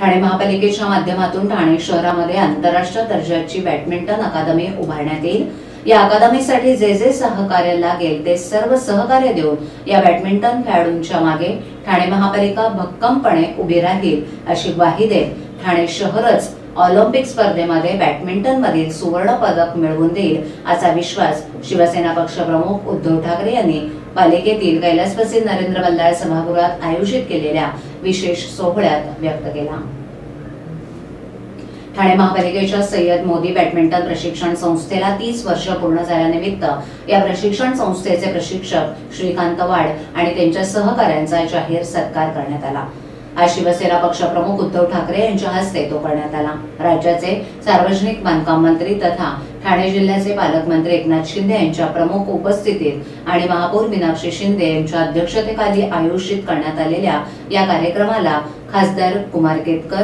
ठाणे महापालिकेच्या माध्यमातून ठाणे शहरामध्ये आंतरराष्ट्रीय दर्जाची बॅडमिंटन अकादमी उभारण्यात येईल. या अकादमीसाठी जे जे सहकार्य लागेल ते सर्व सहकार्य देऊन या बॅडमिंटन खेळाडूंच्या मागे ठाणे महापालिका भक्कमपणे उभी राहील अशी ग्वाही देत ठाणे शहरच ऑलिम्पिक स्पर्धेमध्ये बॅडमिंटन मधील सुवर्ण पदक मिळवून देईल असा विश्वास शिवसेना पक्षप्रमुख उद्धव ठाकरे यांनी पालिकेतील कैलासवासी नरेंद्र बल्लाळ सभागृहात आयोजित केलेल्या विशेष सोहळ्यात व्यक्त केला. ठाणे महापालिकेच्या सय्यद मोदी बॅडमिंटन प्रशिक्षण संस्थेला तीस वर्ष पूर्ण झाल्यानिमित्त या प्रशिक्षण संस्थेचे प्रशिक्षक श्रीकांत वाड आणि त्यांच्या सहकाऱ्यांचा जाहीर सत्कार करण्यात आला. आज शिवसेना पक्षप्रमुख उद्धव ठाकरे यांच्या हस्ते तो करण्यात आला. राज्याचे सार्वजनिक बांधकाम मंत्री तथा ठाणे जिल्ह्याचे पालकमंत्री एकनाथ शिंदे यांच्या प्रमुख उपस्थितीत आणि महापौर मीनाक्षी शिंदे यांच्या अध्यक्षतेखाली आयोजित करण्यात आलेल्या या कार्यक्रमाला खासदार कुमार केतकर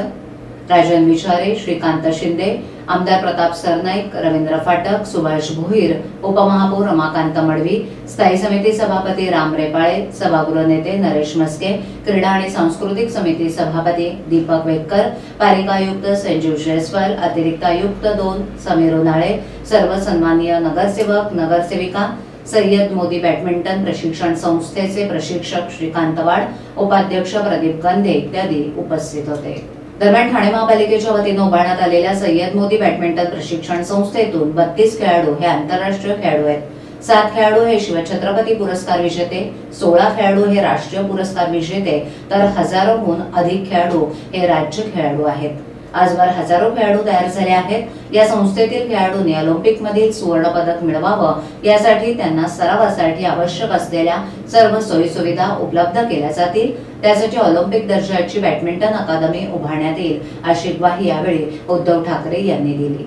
राजन विचारे श्रीकांत शिंदे आमदार प्रताप सरनाईक रवींद्र फाटक सुभाष भोईर उपमहापौर रमाकांत मडवी स्थायी समिती सभापती राम रेपाळे सभागृह नेते नरेश मस्के क्रीडा आणि सांस्कृतिक समिती सभापती दीपक वेक्कर पालिका आयुक्त संजीव जयस्वाल अतिरिक्त आयुक्त दोन समीर उन्हाळे सर्व सन्माननीय नगरसेवक नगरसेविका सय्यद मोदी बॅडमिंटन प्रशिक्षण संस्थेचे प्रशिक्षक श्रीकांत वाड उपाध्यक्ष प्रदीप गंधे इत्यादी उपस्थित होते. दरम्यान ठाणे महापालिकेच्या वतीनं उभारण्यात आलेल्या सय्यद मोदी बॅडमिंटन प्रशिक्षण संस्थेतून बत्तीस खेळाडू हे आंतरराष्ट्रीय खेळाडू आहेत. सात खेळाडू हे शिवछत्रपती पुरस्कार विजेते सोळा खेळाडू हे राष्ट्रीय पुरस्कार विजेते तर हजारोहून अधिक खेळाडू हे राज्य खेळाडू आहेत. आजवर हजारो खेळाडू तयार झाले आहेत. या संस्थेतील खेळाडूंनी ऑलिम्पिक मधील सुवर्ण पदक मिळवावं यासाठी त्यांना सरावासाठी आवश्यक असलेल्या सर्व सोयी सुविधा उपलब्ध केल्या जातील. त्यासाठी ऑलिम्पिक दर्जाची बॅडमिंटन अकादमी उभारण्यात येईल अशी ग्वाही यावेळी उद्धव ठाकरे यांनी दिली.